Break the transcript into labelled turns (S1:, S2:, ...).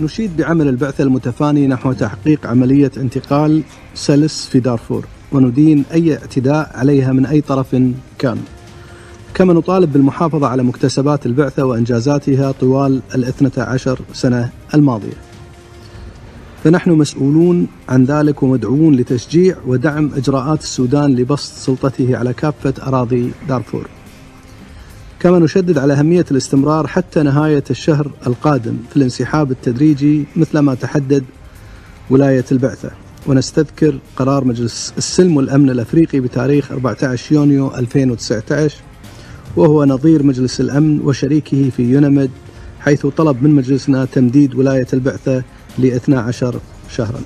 S1: نشيد بعمل البعثة المتفاني نحو تحقيق عملية انتقال سلس في دارفور وندين أي اعتداء عليها من أي طرف كان. كما نطالب بالمحافظة على مكتسبات البعثة وإنجازاتها طوال الاثنة عشر سنة الماضية. فنحن مسؤولون عن ذلك ومدعوون لتشجيع ودعم إجراءات السودان لبسط سلطته على كافة أراضي دارفور. كما نشدد على أهمية الاستمرار حتى نهاية الشهر القادم في الانسحاب التدريجي مثل ما تحدد ولاية البعثة. ونستذكر قرار مجلس السلم والأمن الأفريقي بتاريخ 14 يونيو 2019 وهو نظير مجلس الأمن وشريكه في يونمد حيث طلب من مجلسنا تمديد ولاية البعثة ل 12 شهرا.